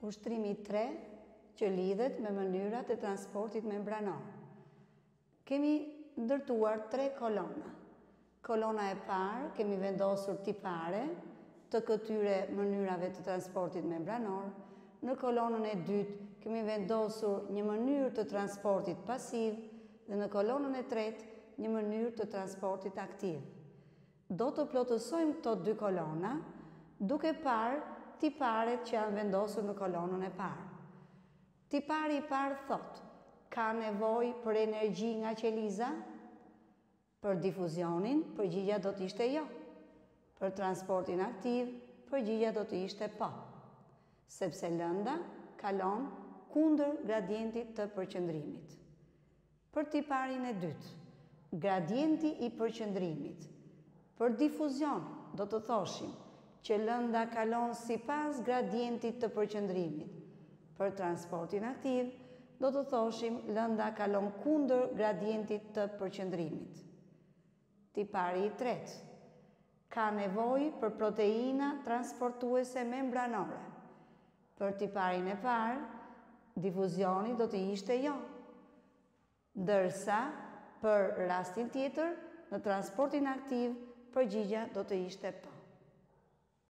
Ushtrimi 3 që lidhet me mënyrat e transportit membranor. Kemi ndërtuar tre kolona. Kolona e parë kemi vendosur tipare të këtyre mënyrave të transportit membranor. Në kolonën e dytë kemi vendosur një mënyrë të transportit pasiv dhe në kolonën e tretë një mënyrë të transportit aktiv. Do të plotësojmë këto dy kolona duke parë tiparet që janë vendosur në kolonën e parë. Tipari i parë thotë, Ka nevojë për energji nga qeliza? Për difuzionin, përgjigja do të ishte jo. Për transportin aktiv, përgjigja do të ishte po. Sepse lënda kalon kundër gradientit të përqendrimit. Për tiparin e dytë, gradienti i përqendrimit. Për difuzion, do të thoshim që lënda kalon sipas gradientit të përqendrimit. Për transportin aktiv, do të thoshim lënda kalon kundër gradientit të përqendrimit. Tipari i tretë ka nevojë për proteina transportuese membranore. Për tiparin e parë, difuzioni do të ishte jo. Ndërsa për rastin tjetër, në transportin aktiv, përgjigja do të ishte po.